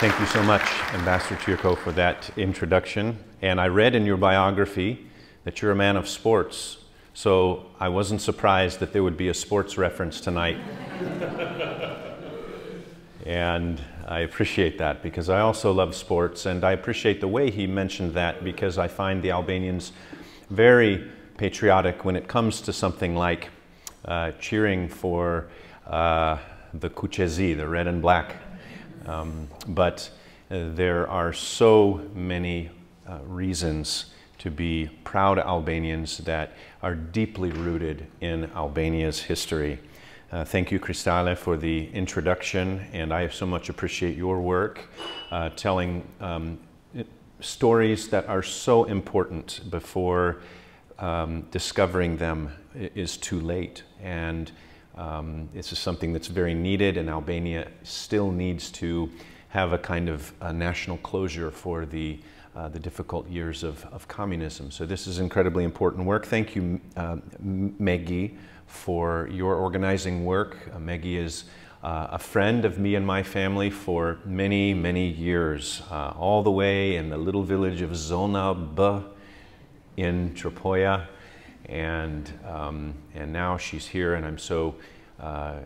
Thank you so much, Ambassador Qirko, for that introduction. And I read in your biography that you're a man of sports. So I wasn't surprised that there would be a sports reference tonight. and I appreciate that because I also love sports. And I appreciate the way he mentioned that because I find the Albanians very patriotic when it comes to something like uh, cheering for uh, the Kuqezi, the red and black. Um, but uh, there are so many uh, reasons to be proud Albanians that are deeply rooted in Albania's history. Uh, thank you, Kristale, for the introduction, and I so much appreciate your work uh, telling um, stories that are so important before um, discovering them is too late. And um, this is something that's very needed, and Albania still needs to have a kind of national closure for the, uh, the difficult years of, of communism. So this is incredibly important work. Thank you, uh, Meggie, for your organizing work. Uh, Meggie is uh, a friend of me and my family for many, many years, uh, all the way in the little village of Zonab in Tropoja and um, and now she's here, and I'm so uh,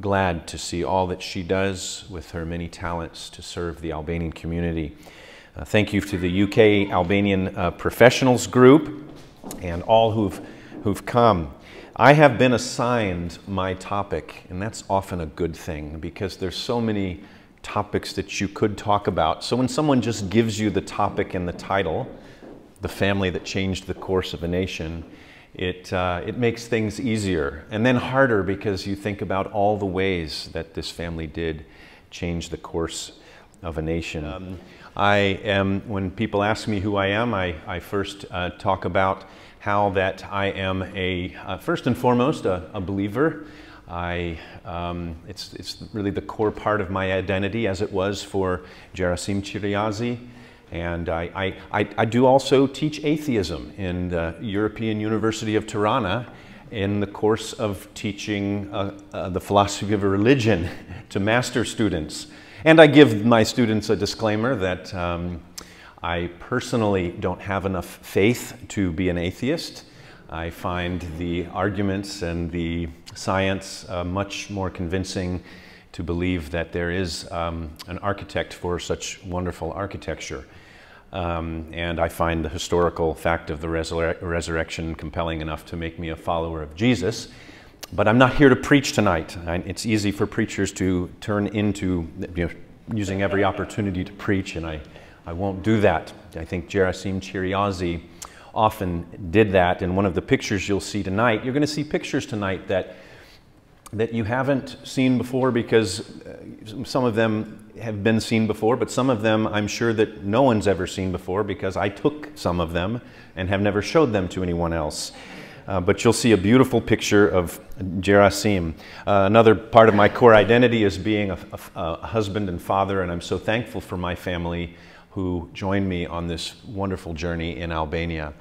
glad to see all that she does with her many talents to serve the Albanian community. Uh, thank you to the UK Albanian uh, Professionals Group and all who've who've come. I have been assigned my topic, and that's often a good thing because there's so many topics that you could talk about. So when someone just gives you the topic and the title, the family that changed the course of a nation, it, uh, it makes things easier and then harder because you think about all the ways that this family did change the course of a nation. Um, I am, when people ask me who I am, I, I first uh, talk about how that I am a, uh, first and foremost, a, a believer. I, um, it's, it's really the core part of my identity as it was for Gerasim Qiriazi. And I, I, I, do also teach atheism in the European University of Tirana in the course of teaching uh, uh, the philosophy of religion to master students. And I give my students a disclaimer that um, I personally don't have enough faith to be an atheist. I find the arguments and the science uh, much more convincing to believe that there is um, an architect for such wonderful architecture. Um, and I find the historical fact of the resur resurrection compelling enough to make me a follower of Jesus. But I'm not here to preach tonight. I, it's easy for preachers to turn into you know, using every opportunity to preach, and I, I won't do that. I think Gerasim Qiriazi often did that. In one of the pictures you'll see tonight, you're going to see pictures tonight that that you haven't seen before because uh, some of them have been seen before, but some of them I'm sure that no one's ever seen before because I took some of them and have never showed them to anyone else. Uh, but you'll see a beautiful picture of Gerasim. Uh, another part of my core identity is being a, a, a, husband and father, and I'm so thankful for my family who joined me on this wonderful journey in Albania.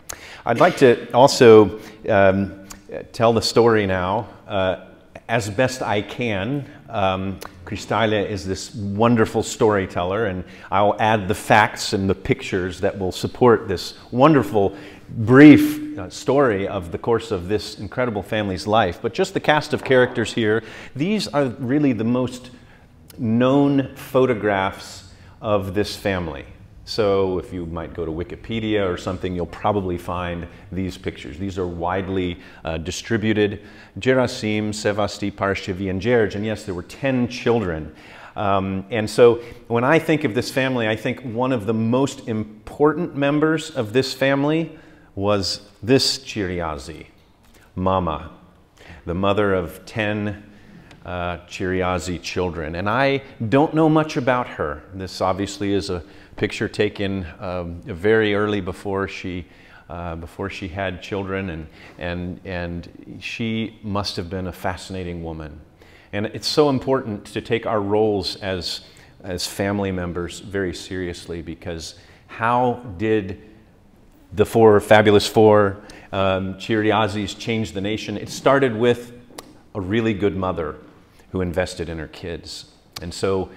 I'd like to also um, tell the story now. Uh, as best I can. Um, is this wonderful storyteller, and I'll add the facts and the pictures that will support this wonderful, brief uh, story of the course of this incredible family's life. But just the cast of characters here, these are really the most known photographs of this family. So if you might go to Wikipedia or something, you'll probably find these pictures. These are widely uh, distributed. Gerasim, Sevasti, Parashqevi, and Gjergj. And yes, there were 10 children. Um, and so when I think of this family, I think one of the most important members of this family was this Qiriazi, Mama, the mother of 10 uh, Qiriazi children. And I don't know much about her. This obviously is a picture taken um, very early before she, uh, before she had children, and, and, and she must have been a fascinating woman. And it's so important to take our roles as, as family members very seriously because how did the four fabulous four um, Qiriazis change the nation? It started with a really good mother who invested in her kids. And so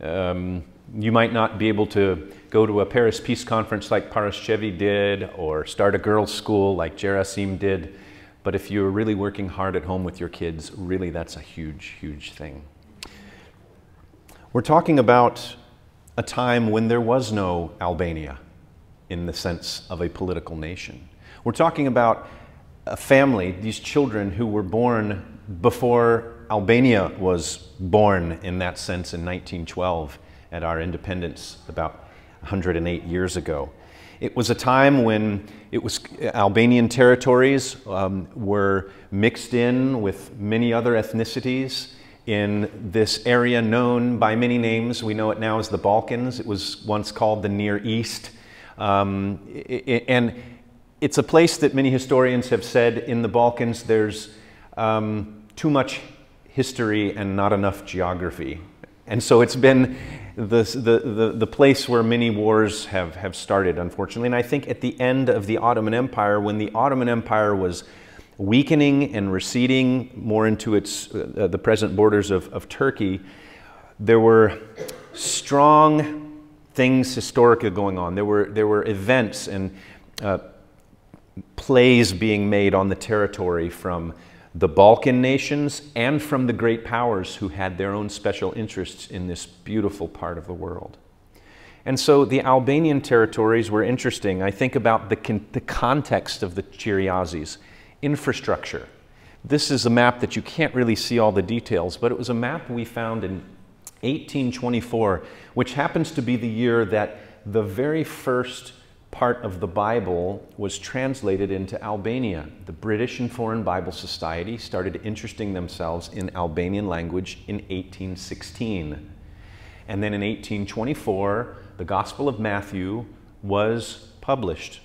um, You might not be able to go to a Paris Peace Conference like Paraskevi did, or start a girls' school like Gerasim did, but if you're really working hard at home with your kids, really that's a huge, huge thing. We're talking about a time when there was no Albania in the sense of a political nation. We're talking about a family, these children who were born before Albania was born in that sense in 1912 at our independence about 108 years ago. It was a time when it was Albanian territories um, were mixed in with many other ethnicities in this area known by many names. We know it now as the Balkans. It was once called the Near East. Um, and it's a place that many historians have said in the Balkans there's um, too much history and not enough geography. And so it's been the, the, the, place where many wars have, have started, unfortunately. And I think at the end of the Ottoman Empire, when the Ottoman Empire was weakening and receding more into its, uh, the present borders of, of Turkey, there were strong things historically going on. There were, there were events and uh, plays being made on the territory from the Balkan nations and from the great powers who had their own special interests in this beautiful part of the world. And so the Albanian territories were interesting. I think about the, con the context of the Qiriazis, infrastructure. This is a map that you can't really see all the details, but it was a map we found in 1824, which happens to be the year that the very first part of the Bible was translated into Albania. The British and Foreign Bible Society started interesting themselves in Albanian language in 1816. And then in 1824, the Gospel of Matthew was published.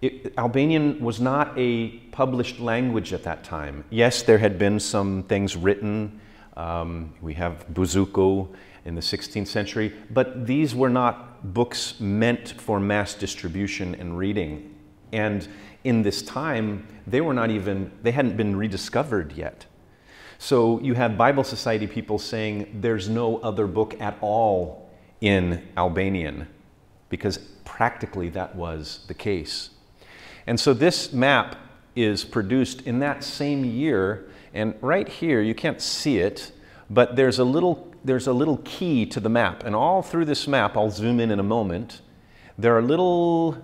It, Albanian was not a published language at that time. Yes, there had been some things written. Um, we have Buzuku in the 16th century, but these were not books meant for mass distribution and reading. And in this time, they were not even, they hadn't been rediscovered yet. So you have Bible Society people saying there's no other book at all in Albanian, because practically that was the case. And so this map is produced in that same year, and right here, you can't see it, but there's a little there's a little key to the map. And all through this map, I'll zoom in in a moment, there are little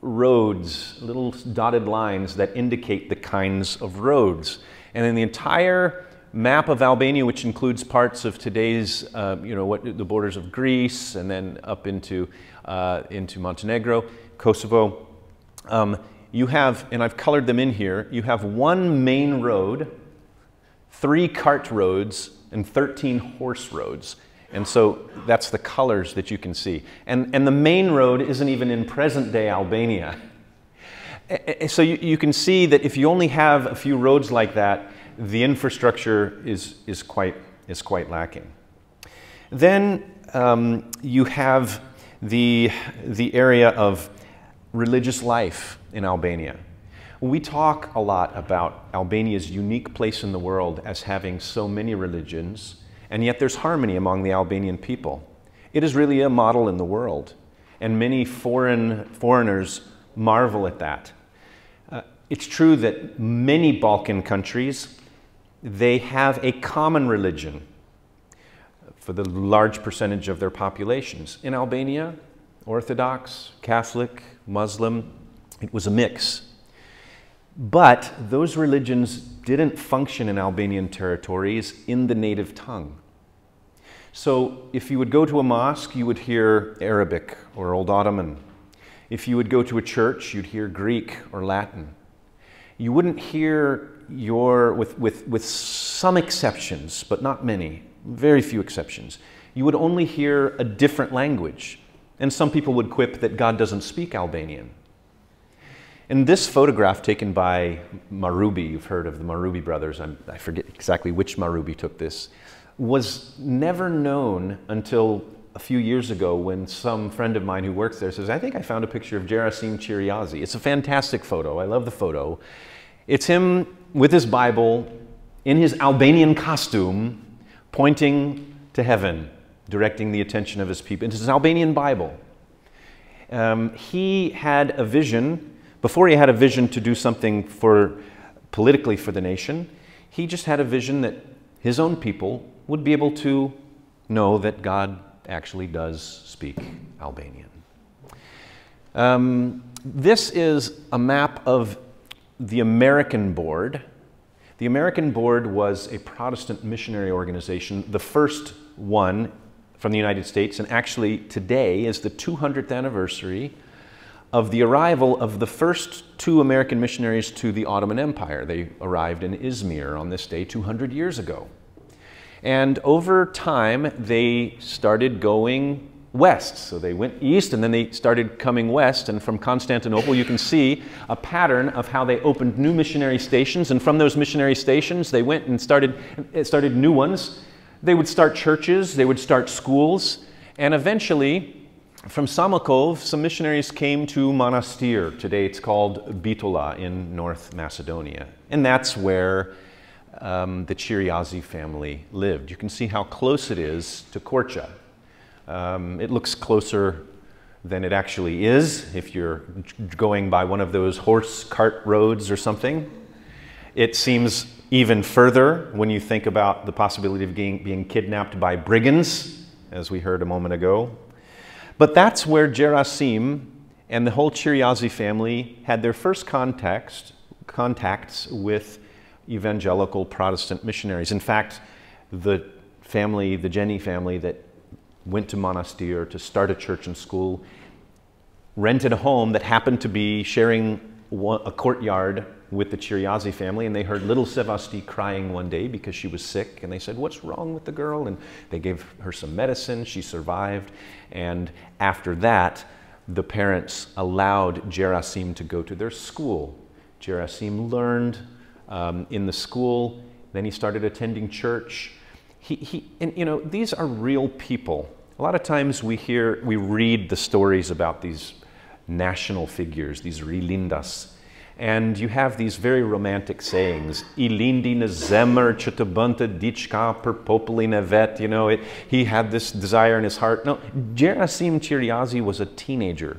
roads, little dotted lines that indicate the kinds of roads. And in the entire map of Albania, which includes parts of today's, uh, you know, what, the borders of Greece and then up into, uh, into Montenegro, Kosovo, um, you have, and I've colored them in here, you have one main road, three cart roads, and 13 horse roads. And so that's the colors that you can see. And, and the main road isn't even in present day Albania. So you, you can see that if you only have a few roads like that, the infrastructure is, is, quite, is quite lacking. Then um, you have the, the area of religious life in Albania. We talk a lot about Albania's unique place in the world as having so many religions, and yet there's harmony among the Albanian people. It is really a model in the world, and many foreign, foreigners marvel at that. Uh, it's true that many Balkan countries, they have a common religion for the large percentage of their populations. In Albania, Orthodox, Catholic, Muslim, it was a mix. But those religions didn't function in Albanian territories in the native tongue. So if you would go to a mosque, you would hear Arabic or Old Ottoman. If you would go to a church, you'd hear Greek or Latin. You wouldn't hear your, with, with, with some exceptions, but not many, very few exceptions, you would only hear a different language. And some people would quip that God doesn't speak Albanian. In this photograph taken by Marubi, you've heard of the Marubi brothers, I'm, i forget exactly which Marubi took this, was never known until a few years ago when some friend of mine who works there says, I think I found a picture of Gerasim Qiriazi. It's a fantastic photo. I love the photo. It's him with his Bible in his Albanian costume pointing to heaven. directing the attention of his people. It's his Albanian Bible. Um, he had a vision, before he had a vision to do something for politically for the nation, he just had a vision that his own people would be able to know that God actually does speak Albanian. Um, this is a map of the American Board. The American Board was a Protestant missionary organization, the first one from the United States, and actually today is the 200th anniversary of the arrival of the first two American missionaries to the Ottoman Empire. They arrived in Izmir on this day 200 years ago. And over time, they started going west. So they went east and then they started coming west. And from Constantinople, you can see a pattern of how they opened new missionary stations. And from those missionary stations, they went and started, started new ones. They would start churches, they would start schools, and eventually, from Samokov, some missionaries came to Monastir. Today it's called Bitola in North Macedonia. And that's where um, the Qiriazi family lived. You can see how close it is to Korcha. Um, it looks closer than it actually is if you're going by one of those horse cart roads or something. It seems even further when you think about the possibility of being, being kidnapped by brigands, as we heard a moment ago. But that's where Gerasim and the whole Qiriazi family had their first context, contacts with evangelical Protestant missionaries. In fact, the family, the Jenny family that went to Monastir to start a church and school, rented a home that happened to be sharing a courtyard with the Qiriazi family, and they heard little Sevasti crying one day because she was sick, and they said, What's wrong with the girl? And they gave her some medicine, she survived, and after that, the parents allowed Gerasim to go to their school. Gerasim learned um, in the school, then he started attending church. He, he, and you know, these are real people. A lot of times we hear, we read the stories about these national figures, these relindas, and you have these very romantic sayings. Ilindi na zemmer chitabunta dichka per populi nevet. You know, it, he had this desire in his heart. No, Gerasim Qiriazi was a teenager.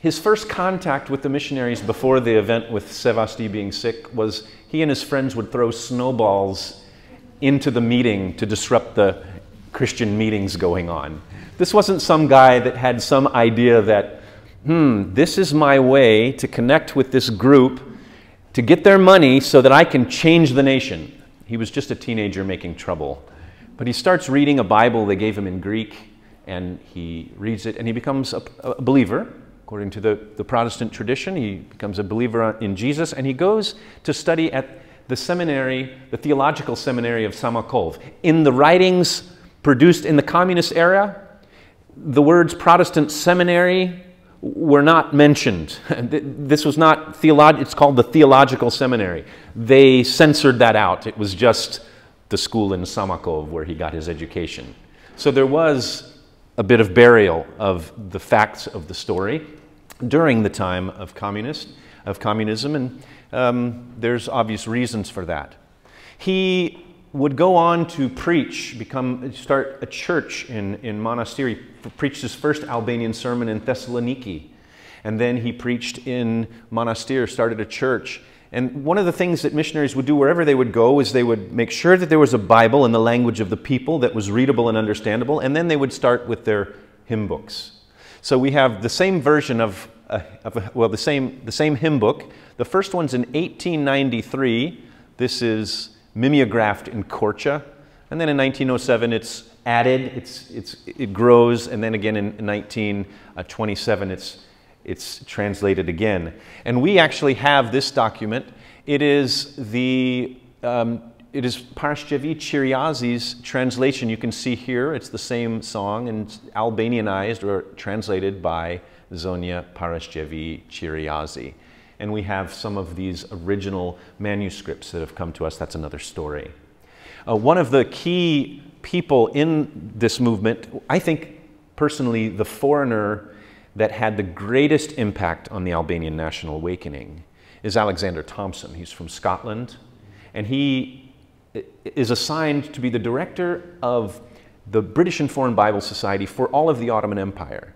His first contact with the missionaries before the event with Sevasti being sick was he and his friends would throw snowballs into the meeting to disrupt the Christian meetings going on. This wasn't some guy that had some idea that hmm, this is my way to connect with this group to get their money so that I can change the nation. He was just a teenager making trouble. But he starts reading a Bible they gave him in Greek, and he reads it, and he becomes a, a believer. According to the, the Protestant tradition, he becomes a believer in Jesus, and he goes to study at the seminary, the theological seminary of Samokov. In the writings produced in the communist era, the words Protestant seminary were not mentioned. This was not theological, it's called the Theological Seminary. They censored that out. It was just the school in Samokov where he got his education. So there was a bit of burial of the facts of the story during the time of communist, of communism, and um, there's obvious reasons for that. He would go on to preach, become, start a church in, in Monastir. He preached his first Albanian sermon in Thessaloniki. And then he preached in Monastir, started a church. And one of the things that missionaries would do wherever they would go is they would make sure that there was a Bible in the language of the people that was readable and understandable, and then they would start with their hymn books. So we have the same version of, a, of a, well, the same, the same hymn book. The first one's in 1893. This is mimeographed in Korcha. And then in 1907, it's added, it's, it's, it grows, and then again in 1927, it's, it's translated again. And we actually have this document. It is the um, it is Paraskevi Qiriazi's translation. You can see here, it's the same song and Albanianized or translated by Zonia Paraskevi Qiriazi and we have some of these original manuscripts that have come to us. That's another story. Uh, one of the key people in this movement, I think personally, the foreigner that had the greatest impact on the Albanian national awakening is Alexander Thomson. He's from Scotland, and he is assigned to be the director of the British and Foreign Bible Society for all of the Ottoman Empire.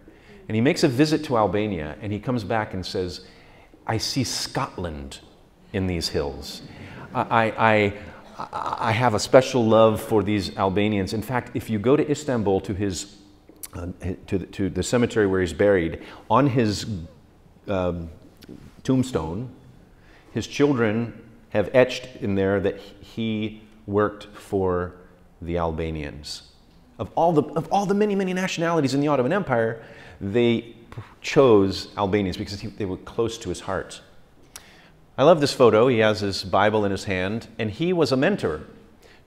And he makes a visit to Albania and he comes back and says, I see Scotland in these hills. I, I, I have a special love for these Albanians. In fact, if you go to Istanbul to his uh, to, the, to the cemetery where he's buried, on his um, tombstone, his children have etched in there that he worked for the Albanians. Of all the, of all the many, many nationalities in the Ottoman Empire, they chose Albanians because he, they were close to his heart. I love this photo. He has his Bible in his hand, and he was a mentor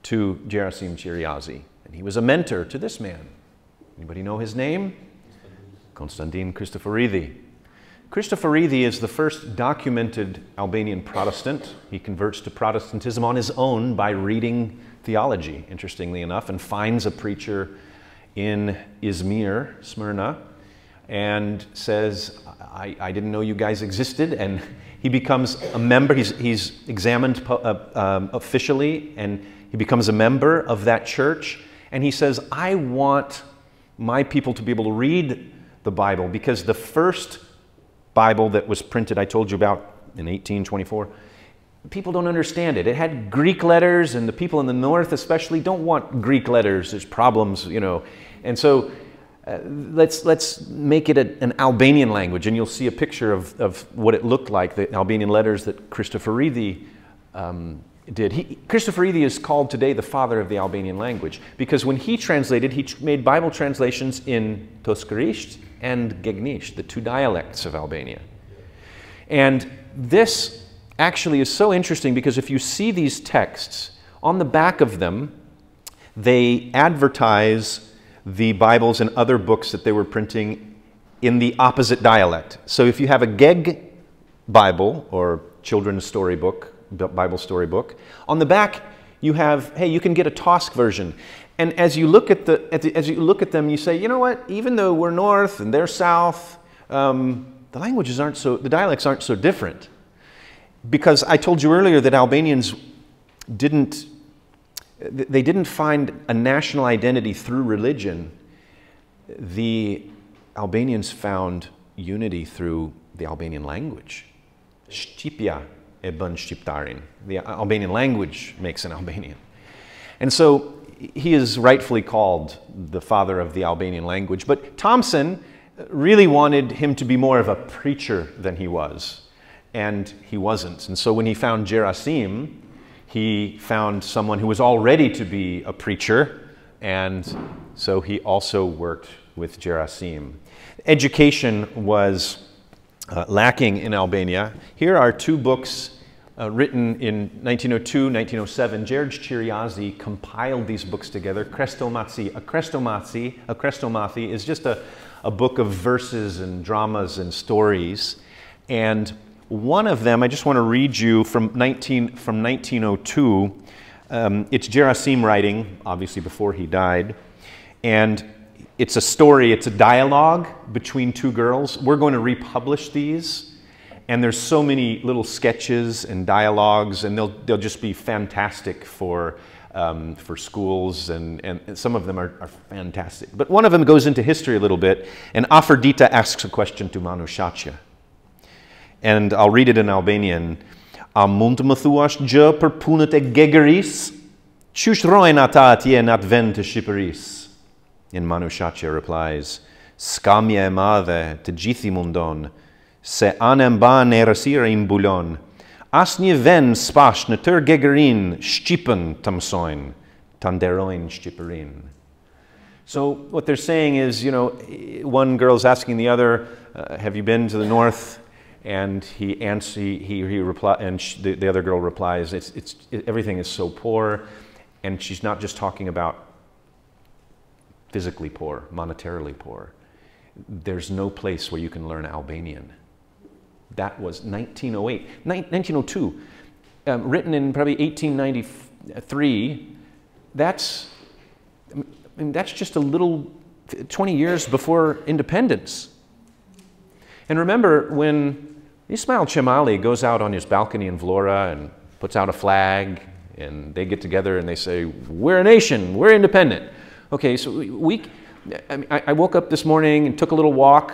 to Gerasim Qiriazi. And he was a mentor to this man. Anybody know his name? Konstantin Kristoforidhi. Kristoforidhi is the first documented Albanian Protestant. He converts to Protestantism on his own by reading theology, interestingly enough, and finds a preacher in Izmir, Smyrna, and says, I, I didn't know you guys existed. And he becomes a member, he's, he's examined uh, um, officially, and he becomes a member of that church. And he says, I want my people to be able to read the Bible because the first Bible that was printed, I told you about in 1824, people don't understand it. It had Greek letters, and the people in the north, especially, don't want Greek letters. There's problems, you know. And so uh, let's, let's make it a, an Albanian language, and you'll see a picture of, of what it looked like, the Albanian letters that Kristoforidhi um, did. He, is called today the father of the Albanian language because when he translated, he made Bible translations in Toskarisht and Gegnisht, the two dialects of Albania. And this actually is so interesting because if you see these texts, on the back of them, they advertise the Bibles and other books that they were printing in the opposite dialect. So if you have a Geg Bible or children's storybook, Bible storybook, on the back you have, hey, you can get a Tosk version. And as you look at, the, as you look at them, you say, you know what, even though we're north and they're south, um, the languages aren't so, the dialects aren't so different. Because I told you earlier that Albanians didn't they didn't find a national identity through religion. The Albanians found unity through the Albanian language. Shqipja e bën Shqiptarin. The Albanian language makes an Albanian. And so he is rightfully called the father of the Albanian language. But Thomson really wanted him to be more of a preacher than he was. And he wasn't. And so when he found Gerasim, he found someone who was already to be a preacher, and so he also worked with Gerasim. Education was uh, lacking in Albania. Here are two books uh, written in 1902, 1907. George Qiriazi compiled these books together. Krestomatsi. A Krestomatsi, a Krestomathi is just a, a book of verses and dramas and stories. And one of them, I just want to read you from, 19, from 1902. Um, it's Gerasim writing, obviously before he died. And it's a story, it's a dialogue between two girls. We're going to republish these. And there's so many little sketches and dialogues, and they'll, they'll just be fantastic for, um, for schools, and, and some of them are, are, fantastic. But one of them goes into history a little bit, and Afrodita asks a question to Manushachya. And I'll read it in Albanian. A mund të më thuash gjë për punët e gegëris? Qysh rojnë ata atje në atë vend të Shqipëris? In Manushachya replies, Skamja e madhe të gjithi mundon, se anë mba në erësira i mbulon, as një vend spash në tër gegërin Shqipën të mësojnë, të nderojnë Shqipërin. So what they're saying is, you know, one girl's asking the other, uh, have you been to the north? And he, answers, he, he, he reply, and she, the, the other girl replies, it's, it's, it, everything is so poor. And she's not just talking about physically poor, monetarily poor. There's no place where you can learn Albanian. That was 1908, 1902, um, written in probably 1893. That's, I mean, that's just a little 20 years before independence. And remember when Ismail Qemali goes out on his balcony in Vlora and puts out a flag, and they get together and they say, We're a nation, we're independent. Okay, so we, I, mean, I woke up this morning and took a little walk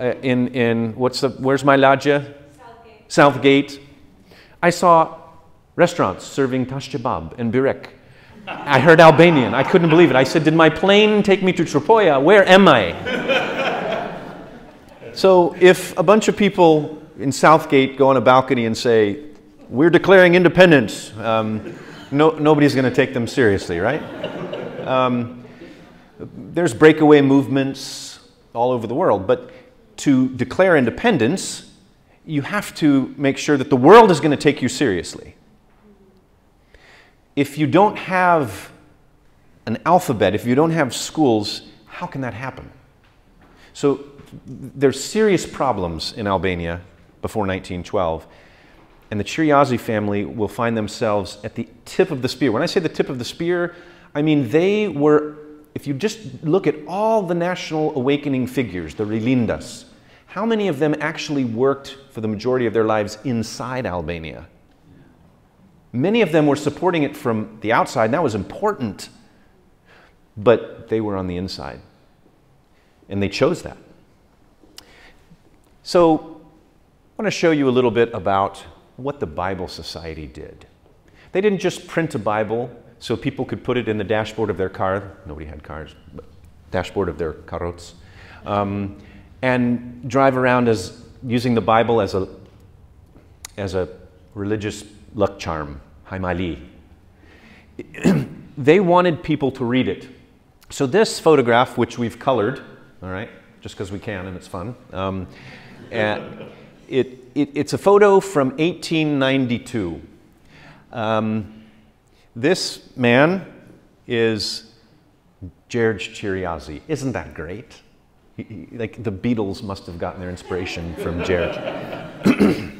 uh, in, in, what's the, where's my lodgia? Southgate. Southgate. I saw restaurants serving tash kebab and birek. I heard Albanian. I couldn't believe it. I said, Did my plane take me to Tropoja? Where am I? So, if a bunch of people in Southgate go on a balcony and say, We're declaring independence, um, no, nobody's going to take them seriously, right? Um, there's breakaway movements all over the world, but to declare independence, you have to make sure that the world is going to take you seriously if you don't have an alphabet, if you don't have schools, how can that happen? So there's serious problems in Albania before 1912. And the Qiriazi family will find themselves at the tip of the spear. When I say the tip of the spear, I mean they were, if you just look at all the national awakening figures, the Rilindas, how many of them actually worked for the majority of their lives inside Albania? Many of them were supporting it from the outside, and that was important. But they were on the inside. And they chose that. So, I want to show you a little bit about what the Bible Society did. They didn't just print a Bible so people could put it in the dashboard of their car. Nobody had cars, but dashboard of their carots. Um, and drive around as using the Bible as a, as a religious luck charm, Haimali. they wanted people to read it. So this photograph, which we've colored, all right, just because we can and it's fun, um, and it, it, it's a photo from 1892. Um, this man is George Qiriazi. Isn't that great? Like the Beatles must have gotten their inspiration from George.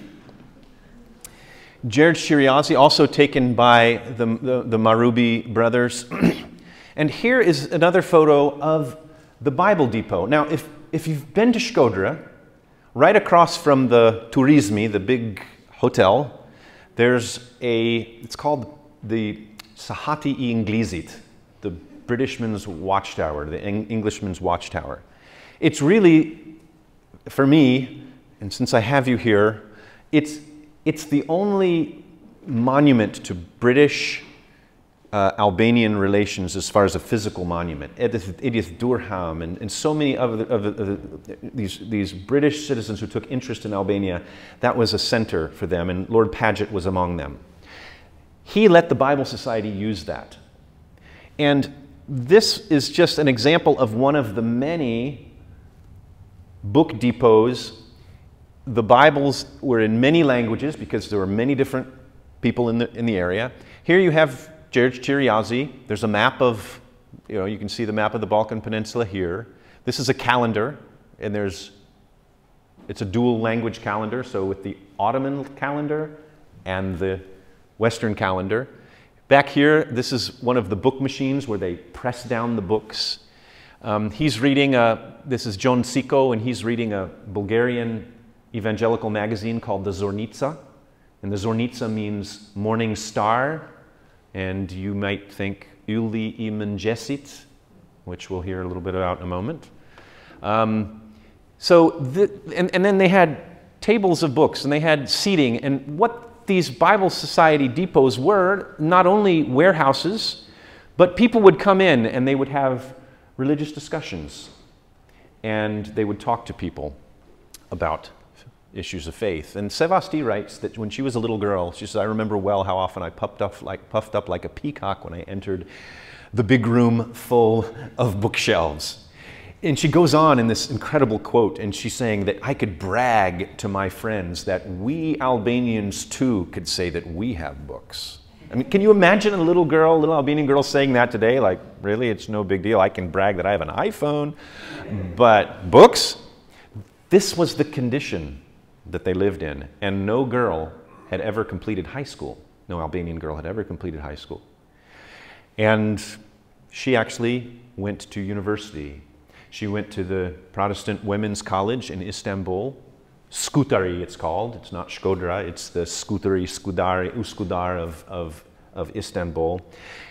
George Qiriazi, also taken by the, the, the Marubi brothers. and here is another photo of the Bible Depot. Now, if, if you've been to Shkodra, right across from the Turizmi, the big hotel, there's a, it's called the Sahati i Inglizit, the Britishman's watchtower, the Englishman's watchtower. It's really, for me, and since I have you here, it's it's the only monument to British uh, Albanian relations as far as a physical monument. Edith, Edith Durham and, and so many of, the, of, the, of the, these, these British citizens who took interest in Albania, that was a center for them, and Lord Paget was among them. He let the Bible Society use that. And this is just an example of one of the many book depots the Bibles were in many languages because there were many different people in the, in the area. Here you have George Qiriazi. There's a map of, you know, you can see the map of the Balkan Peninsula here. This is a calendar, and there's, it's a dual language calendar, so with the Ottoman calendar and the Western calendar. Back here, this is one of the book machines where they press down the books. Um, he's reading, a, this is John Siko, and he's reading a Bulgarian evangelical magazine called the Zornica. And the Zornica means morning star. And you might think Uli Imanjesit, which we'll hear a little bit about in a moment. Um, so, the, and, and then they had tables of books and they had seating. And what these Bible Society depots were not only warehouses, but people would come in and they would have religious discussions and they would talk to people about issues of faith. And Sevasti writes that when she was a little girl, she says, I remember well how often I puffed up like, puffed up like a peacock when I entered the big room full of bookshelves. And she goes on in this incredible quote, and she's saying that I could brag to my friends that we Albanians too could say that we have books. I mean, can you imagine a little girl, a little Albanian girl saying that today? Like, really, it's no big deal. I can brag that I have an iPhone. But books? This was the condition that they lived in, and no girl had ever completed high school. No Albanian girl had ever completed high school. And she actually went to university. She went to the Protestant Women's College in Istanbul. Skutari, it's called. It's not Shkodra, it's the Skutari, Skudari, Uskudar of, of, of Istanbul.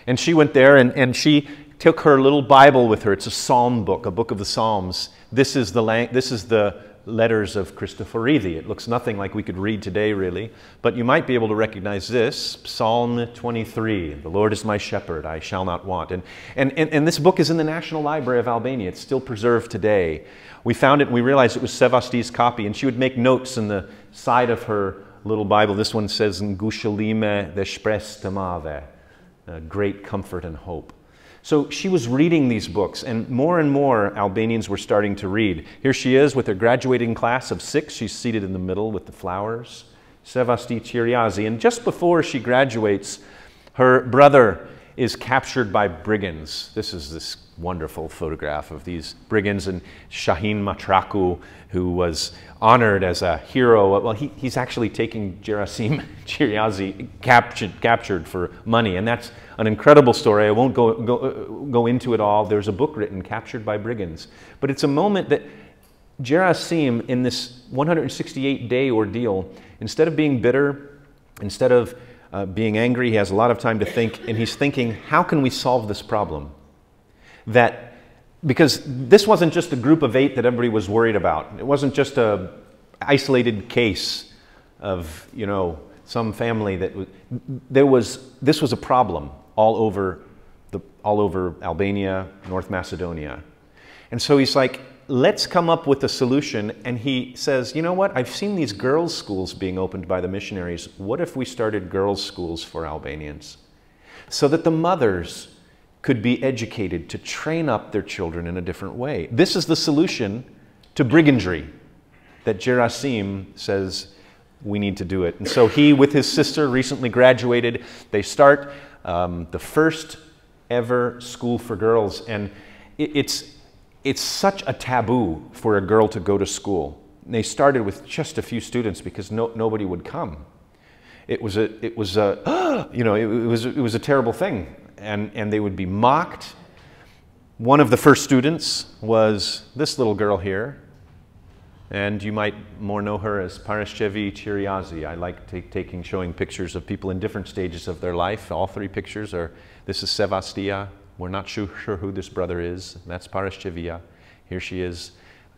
And she went there and, and she took her little Bible with her. It's a psalm book, a book of the Psalms. This is the, this is the letters of Kristoforidhi. It looks nothing like we could read today, really, but you might be able to recognize this Psalm 23 The Lord is my shepherd, I shall not want. And, and, and, and this book is in the National Library of Albania. It's still preserved today. We found it and we realized it was Sevasti's copy, and she would make notes in the side of her little Bible. This one says, Ngushalime deshpres tamave, great comfort and hope. So she was reading these books, and more and more Albanians were starting to read. Here she is with her graduating class of six. She's seated in the middle with the flowers. Sevasti Qiriazi. And just before she graduates, her brother is captured by brigands. This is this wonderful photograph of these brigands and Shahin Matraku, who was honored as a hero. Well, he, he's actually taking Gerasim Qiriazi captured, captured for money, and that's an incredible story. I won't go, go, go into it all. There's a book written, Captured by Brigands. But it's a moment that Gerasim, in this 168 day ordeal, instead of being bitter, instead of uh, being angry, he has a lot of time to think, and he's thinking, how can we solve this problem? That because this wasn't just a group of eight that everybody was worried about. It wasn't just a isolated case of, you know, some family that was, there was, this was a problem all over, the, all over Albania, North Macedonia. And so he's like, let's come up with a solution. And he says, you know what? I've seen these girls' schools being opened by the missionaries. What if we started girls' schools for Albanians? So that the mothers could be educated to train up their children in a different way. This is the solution to brigandry that Gerasim says we need to do it. And so he, with his sister, recently graduated. They start um, the first ever school for girls. And it, it's, it's such a taboo for a girl to go to school. They started with just a few students because no, nobody would come. It was a, it was a, you know, it, it, was, it was a terrible thing and, and they would be mocked. One of the first students was this little girl here, and you might more know her as Paraskevi Qiriazi. I like taking, showing pictures of people in different stages of their life. All three pictures are, this is Sevastia. We're not sure, who this brother is. That's Parashqevia. Here she is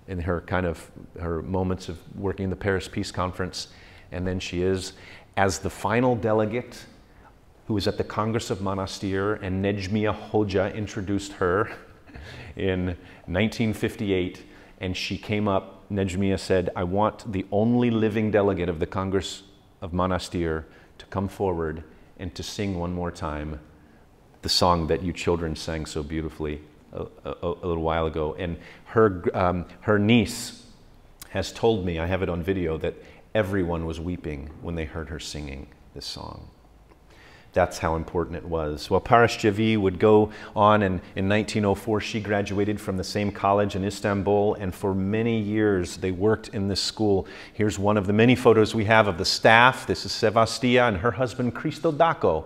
in her kind of, her moments of working in the Paris Peace Conference. And then she is, as the final delegate who was at the Congress of Monastir, and Nexhmije Hoxha introduced her in 1958. And she came up, Nejmia said, I want the only living delegate of the Congress of Monastir to come forward and to sing one more time the song that you children sang so beautifully a, a, a little while ago. And her, um, her niece has told me, I have it on video, that everyone was weeping when they heard her singing this song. That's how important it was. Well, Parashqevi would go on, and in 1904, she graduated from the same college in Istanbul, and for many years they worked in this school. Here's one of the many photos we have of the staff. This is Sevastia and her husband, Kristo Dako.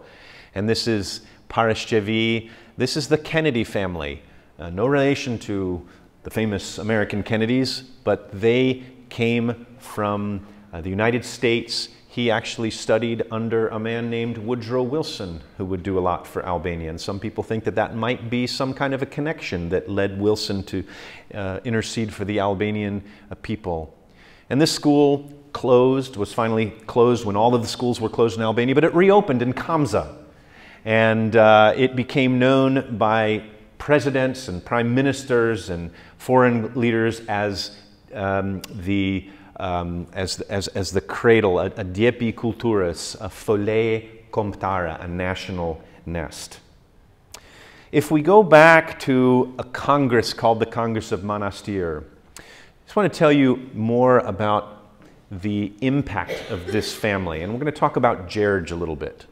And this is Parashqevi. This is the Kennedy family. Uh, no relation to the famous American Kennedys, but they came from uh, the United States he actually studied under a man named Woodrow Wilson, who would do a lot for Albania. And some people think that that might be some kind of a connection that led Wilson to uh, intercede for the Albanian uh, people. And this school closed, was finally closed when all of the schools were closed in Albania, but it reopened in Kamza. And uh, it became known by presidents and prime ministers and foreign leaders as um, the um, as, as, as the cradle, a, a diepi culturis, a folle comptara, a national nest. If we go back to a congress called the Congress of Monastir, I just want to tell you more about the impact of this family. And we're going to talk about George a little bit.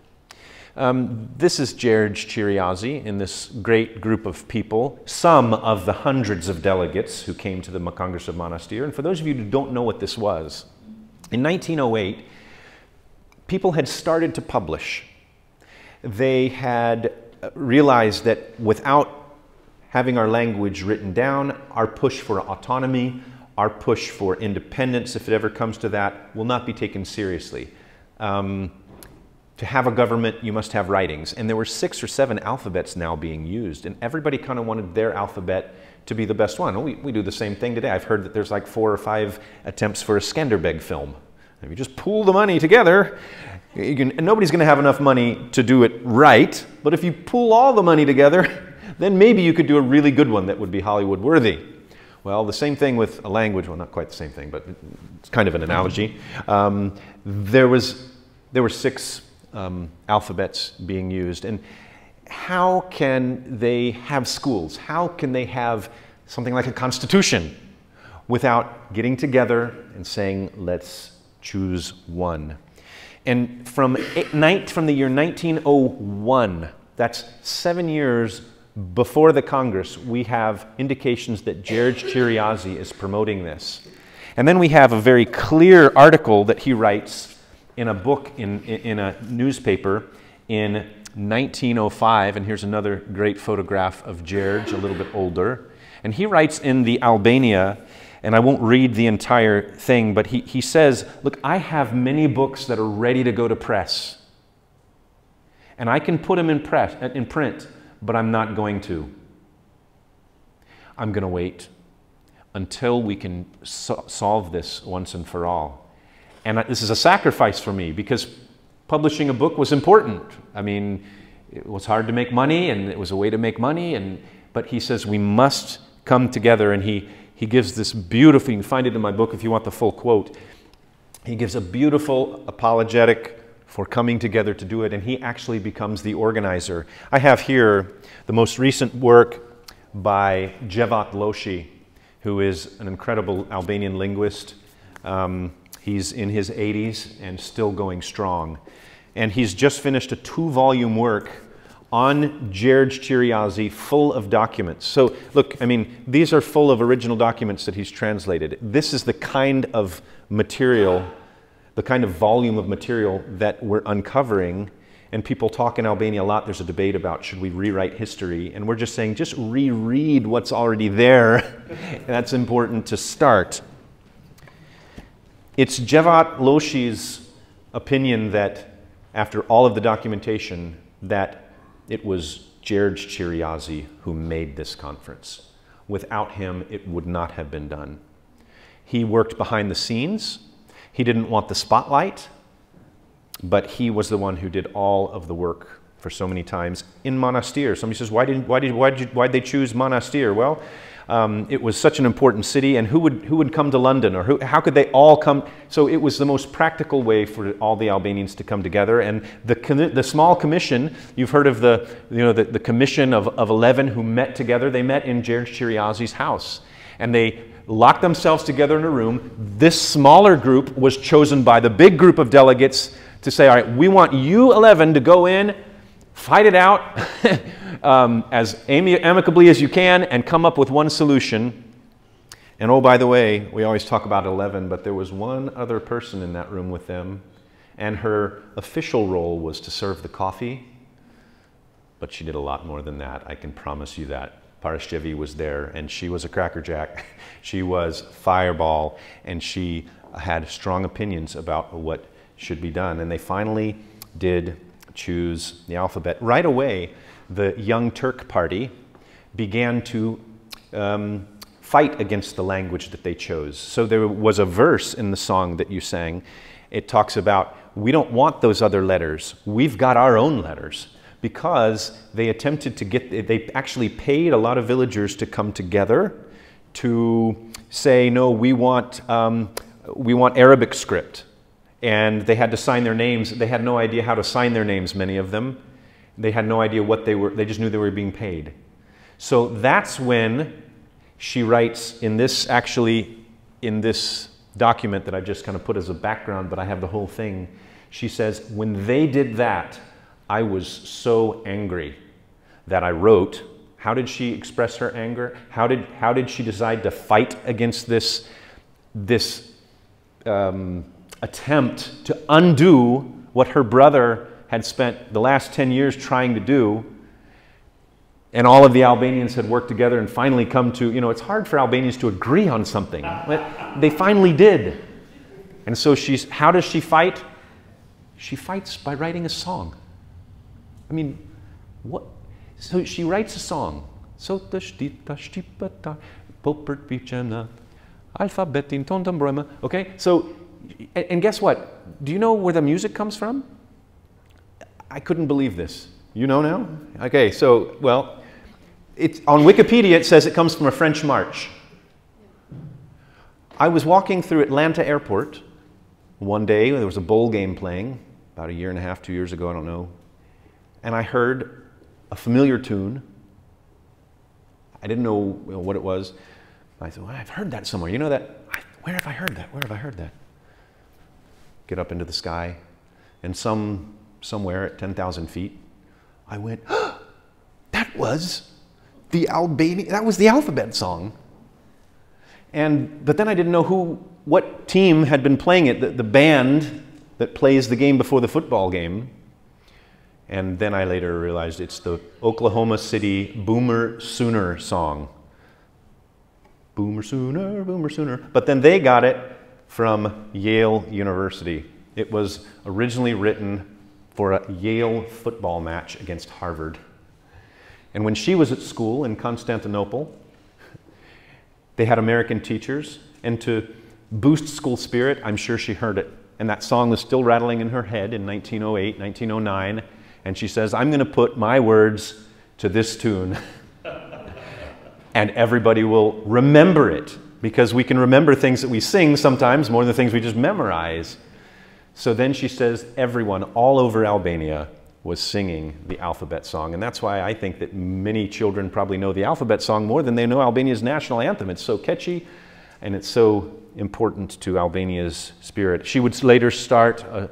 Um, this is George Qiriazi in this great group of people, some of the hundreds of delegates who came to the Congress of Monastir. And for those of you who don't know what this was, in 1908, people had started to publish. They had realized that without having our language written down, our push for autonomy, our push for independence, if it ever comes to that, will not be taken seriously. Um, to have a government, you must have writings. And there were six or seven alphabets now being used, and everybody kind of wanted their alphabet to be the best one. We, we do the same thing today. I've heard that there's like four or five attempts for a Skanderbeg film. If you just pool the money together, can, nobody's going to have enough money to do it right, but if you pool all the money together, then maybe you could do a really good one that would be Hollywood worthy. Well, the same thing with a language, well, not quite the same thing, but it's kind of an analogy. Um, there, was, there were six um, alphabets being used. And how can they have schools? How can they have something like a constitution without getting together and saying, let's choose one? And from, eight, from the year 1901, that's seven years before the Congress, we have indications that George Qiriazi is promoting this. And then we have a very clear article that he writes in a book in, in a newspaper in 1905, and here's another great photograph of George, a little bit older. And he writes in the Albania, and I won't read the entire thing, but he, he says, Look, I have many books that are ready to go to press. And I can put them in, press, uh, in print, but I'm not going to. I'm going to wait until we can so solve this once and for all. And this is a sacrifice for me because publishing a book was important. I mean, it was hard to make money and it was a way to make money. And, but he says we must come together and he, he gives this beautiful, you can find it in my book if you want the full quote. He gives a beautiful apologetic for coming together to do it, and he actually becomes the organizer. I have here the most recent work by Xhevat Lloshi, who is an incredible Albanian linguist. Um, He's in his 80s and still going strong. And he's just finished a two volume work on George Qiriazi, full of documents. So, look, I mean, these are full of original documents that he's translated. This is the kind of material, the kind of volume of material that we're uncovering. And people talk in Albania a lot. There's a debate about should we rewrite history. And we're just saying just reread what's already there. That's important to start. It's Xhevat Lloshi's opinion that after all of the documentation that it was George Qiriazi who made this conference. Without him, it would not have been done. He worked behind the scenes. He didn't want the spotlight, but he was the one who did all of the work for so many times in Monastir. Somebody says, why did, why did, why did, why did they choose Monastir? Well, um, it was such an important city, and who would, who would come to London, or who, how could they all come? So it was the most practical way for all the Albanians to come together. And the, the small commission, you've heard of the, you know, the, the commission of, of 11 who met together, they met in George Qiriazi's house. And they locked themselves together in a room. This smaller group was chosen by the big group of delegates to say, all right, we want you 11 to go in, fight it out. um, as amicably as you can and come up with one solution. And oh, by the way, we always talk about 11, but there was one other person in that room with them, and her official role was to serve the coffee. But she did a lot more than that, I can promise you that. Parashqevi was there, and she was a crackerjack. she was fireball, and she had strong opinions about what should be done. And they finally did choose the alphabet. Right away, the Young Turk Party began to um, fight against the language that they chose. So there was a verse in the song that you sang. It talks about, we don't want those other letters. We've got our own letters. Because they attempted to get, they actually paid a lot of villagers to come together to say, no, we want, um, we want Arabic script. And they had to sign their names. They had no idea how to sign their names, many of them. They had no idea what they were, they just knew they were being paid. So that's when she writes in this, actually, in this document that I've just kind of put as a background, but I have the whole thing. She says, When they did that, I was so angry that I wrote. How did she express her anger? How did, how did she decide to fight against this, this um, attempt to undo what her brother had spent the last 10 years trying to do. And all of the Albanians had worked together and finally come to, you know, it's hard for Albanians to agree on something, but they finally did. And so she's, how does she fight? She fights by writing a song. I mean, what? So she writes a song. Okay, so, and guess what? Do you know where the music comes from? I couldn't believe this. You know now? Okay, so, well, it's, on Wikipedia it says it comes from a French march. I was walking through Atlanta Airport one day, there was a bowl game playing, about a year and a half, two years ago, I don't know, and I heard a familiar tune. I didn't know what it was. I said, well, I've heard that somewhere. You know that? Where have I heard that? Where have I heard that? Get up into the sky, and some somewhere at 10,000 feet, I went, oh, that was the Albanian, that was the alphabet song. And, but then I didn't know who, what team had been playing it, the, the band that plays the game before the football game. And then I later realized it's the Oklahoma City Boomer Sooner song. Boomer Sooner, Boomer Sooner. But then they got it from Yale University. It was originally written for a Yale football match against Harvard. And when she was at school in Constantinople, they had American teachers, and to boost school spirit, I'm sure she heard it. And that song was still rattling in her head in 1908, 1909. And she says, I'm going to put my words to this tune. and everybody will remember it because we can remember things that we sing sometimes more than things we just memorize. So then she says, everyone all over Albania was singing the alphabet song. And that's why I think that many children probably know the alphabet song more than they know Albania's national anthem. It's so catchy and it's so important to Albania's spirit. She would later start a,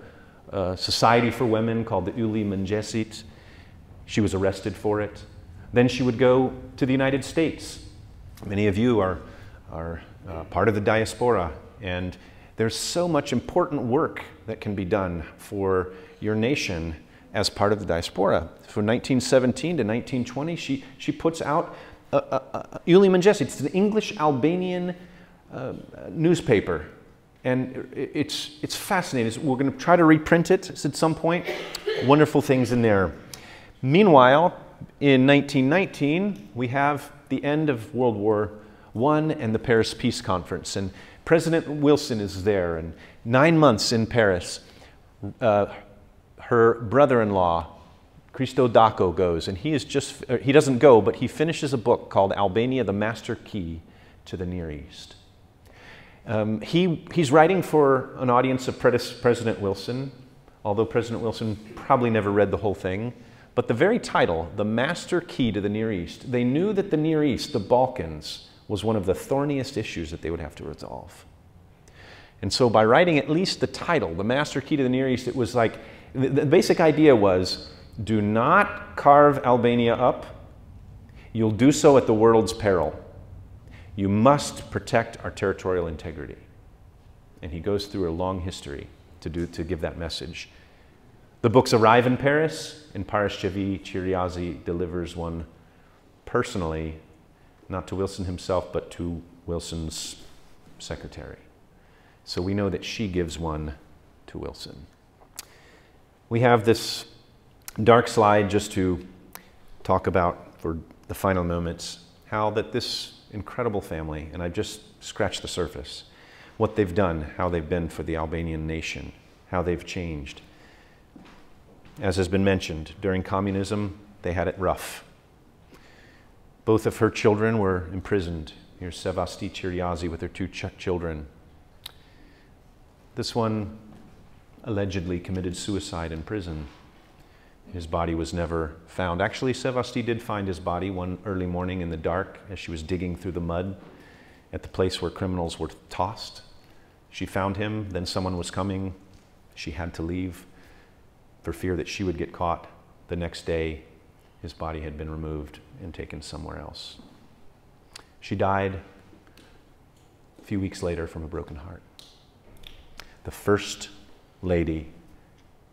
a society for women called the Ylli Mëngjesit. She was arrested for it. Then she would go to the United States. Many of you are, are uh, part of the diaspora, and there's so much important work that can be done for your nation as part of the diaspora. From 1917 to 1920, she, she puts out uh, uh, uh, Ylli Mëngjesit. It's an English Albanian uh, newspaper. And it's, it's fascinating. We're going to try to reprint it at some point. Wonderful things in there. Meanwhile, in 1919, we have the end of World War I and the Paris Peace Conference. And President Wilson is there. And nine months in Paris, uh, her brother-in-law, Kristo Dako, goes, and he is just, uh, he doesn't go, but he finishes a book called Albania, the Master Key to the Near East. Um, he, he's writing for an audience of President Wilson, although President Wilson probably never read the whole thing. But the very title, The Master Key to the Near East, they knew that the Near East, the Balkans, was one of the thorniest issues that they would have to resolve. And so by writing at least the title, The Master Key to the Near East, it was like the, the basic idea was do not carve Albania up. You'll do so at the world's peril. You must protect our territorial integrity. And he goes through a long history to, do, to give that message. The books arrive in Paris, and Parashqevi Qiriazi delivers one personally, not to Wilson himself, but to Wilson's secretary. So we know that she gives one to Wilson. We have this dark slide just to talk about for the final moments how that this incredible family, and I've just scratched the surface, what they've done, how they've been for the Albanian nation, how they've changed. As has been mentioned, during communism, they had it rough. Both of her children were imprisoned. Here's Sevasti Qiriazi with her two ch children. This one allegedly committed suicide in prison. His body was never found. Actually, Sevasti did find his body one early morning in the dark as she was digging through the mud at the place where criminals were tossed. She found him, then someone was coming. She had to leave for fear that she would get caught. The next day, his body had been removed and taken somewhere else. She died a few weeks later from a broken heart. The first lady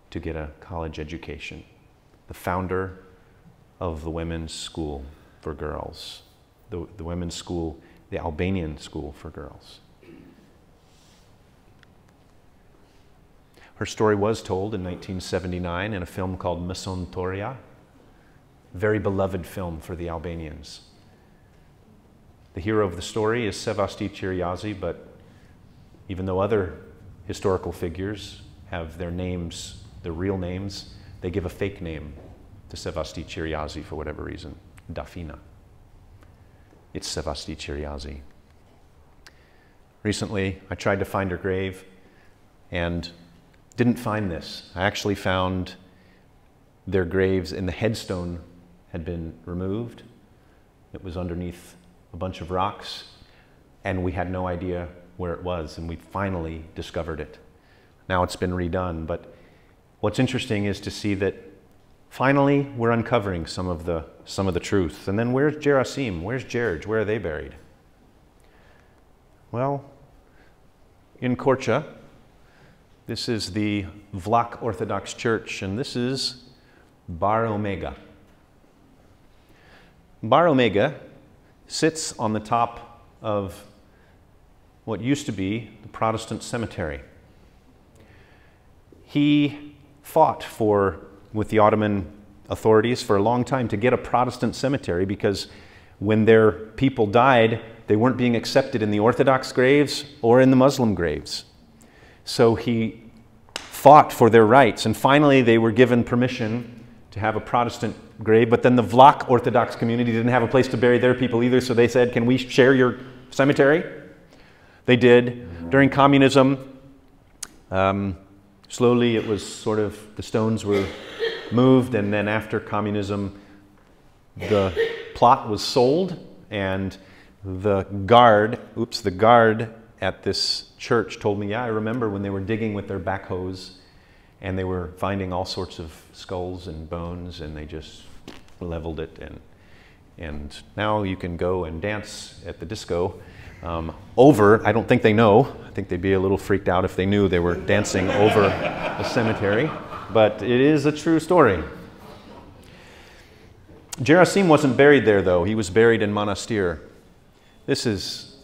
to get a college education, the founder of the Women's School for Girls, the, the Women's School, the Albanian School for Girls. Her story was told in 1979 in a film called Mësonjëtorja, very beloved film for the Albanians. The hero of the story is Sevasti Qiriazi, but even though other historical figures have their names, their real names, they give a fake name to Sevasti Qiriazi for whatever reason, Dafina. It's Sevasti Qiriazi. Recently, I tried to find her grave and didn't find this. I actually found their graves in the headstone had been removed. It was underneath a bunch of rocks, and we had no idea where it was, and we finally discovered it. Now it's been redone, but what's interesting is to see that finally we're uncovering some of the, some of the truth. And then where's Gerasim? Where's Gjergj? Where are they buried? Well, in Korça, this is the Vlach Orthodox Church, and this is Bar Omega. Bar Omega sits on the top of what used to be the Protestant cemetery. He fought for, with the Ottoman authorities for a long time to get a Protestant cemetery because when their people died, they weren't being accepted in the Orthodox graves or in the Muslim graves. So he fought for their rights, and finally they were given permission to have a Protestant grave, but then the Vlach Orthodox community didn't have a place to bury their people either, so they said, Can we share your cemetery? They did. During communism, um, slowly it was sort of, the stones were moved, and then after communism, the plot was sold, and the guard, oops, the guard at this church told me, Yeah, I remember when they were digging with their backhoes and they were finding all sorts of skulls and bones, and they just leveled it. And, and now you can go and dance at the disco um, over, I don't think they know. I think they'd be a little freaked out if they knew they were dancing over a cemetery. But it is a true story. Gerasim wasn't buried there, though. He was buried in Monastir. This is,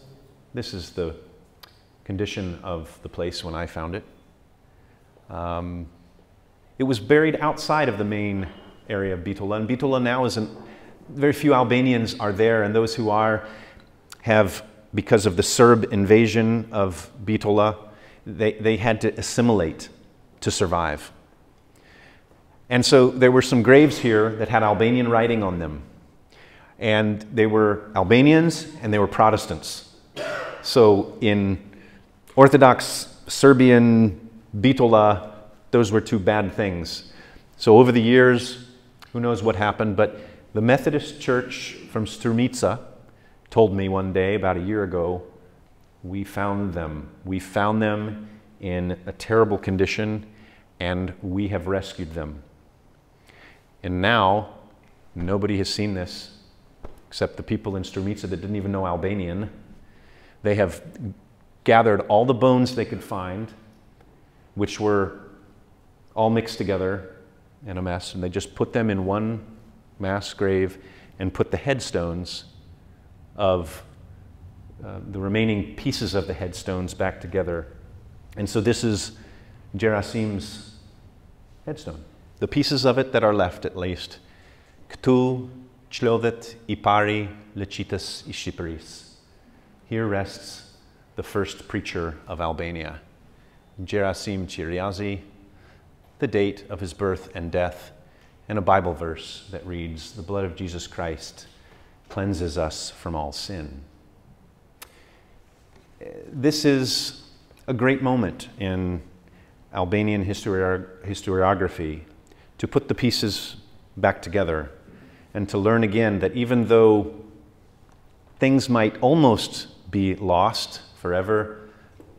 this is the condition of the place when I found it. Um, it was buried outside of the main area of Bitola, and Bitola now isn't, very few Albanians are there, and those who are have, because of the Serb invasion of Bitola, they, they had to assimilate to survive. And so there were some graves here that had Albanian writing on them. And they were Albanians and they were Protestants. So in Orthodox Serbian Bitola, those were two bad things. So over the years, who knows what happened, but the Methodist Church from Strumica told me one day, about a year ago, we found them. We found them in a terrible condition, and we have rescued them. And now, nobody has seen this except the people in Strumica that didn't even know Albanian. They have gathered all the bones they could find which were all mixed together in a mess, and they just put them in one mass grave and put the headstones of uh, the remaining pieces of the headstones back together. And so this is Gerasim's headstone. The pieces of it that are left, at least. Ktu chlodhet ipari lechitas ishiperis. Here rests the first preacher of Albania. Gerasim Qiriazi, the date of his birth and death, and a Bible verse that reads, The blood of Jesus Christ cleanses us from all sin. This is a great moment in Albanian historiography to put the pieces back together and to learn again that even though things might almost be lost forever,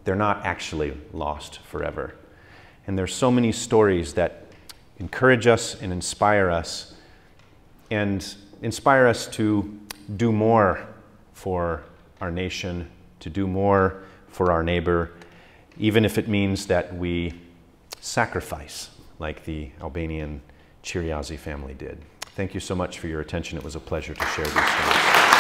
they're not actually lost forever. And there's so many stories that encourage us and inspire us and inspire us to do more for our nation, to do more for our neighbor, even if it means that we sacrifice like the Albanian Qiriazi family did. Thank you so much for your attention. It was a pleasure to share these stories.